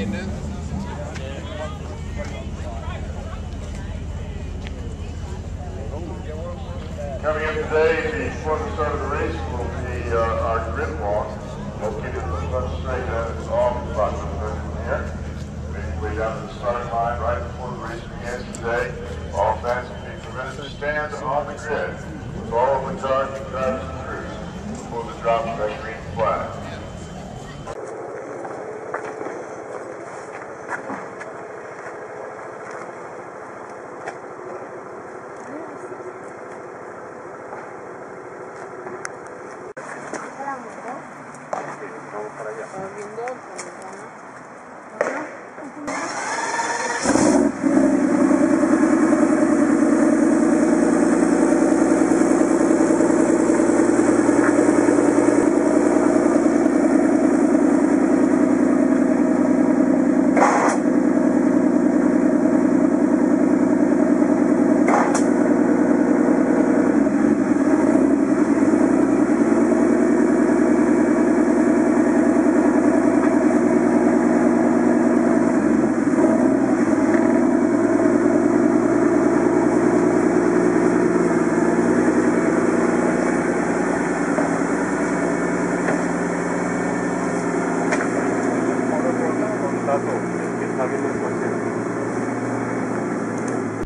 Coming up today, before the start of the race, will be uh, our grid walk, located in the front straight and it's off approximately from here. Making way down to the starting line right before the race begins today. All fans will be permitted to stand on the grid with all of the drivers and crews before the drop of that green contrato que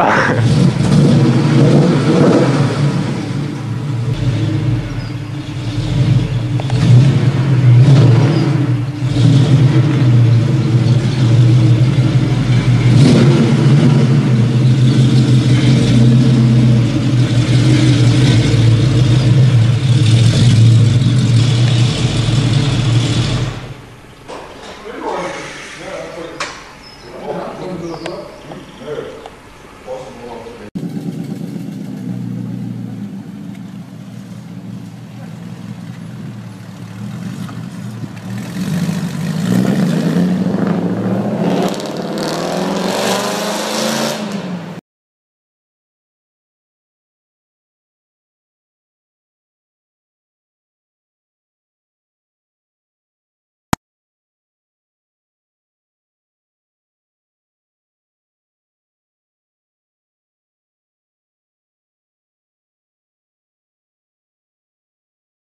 Ah.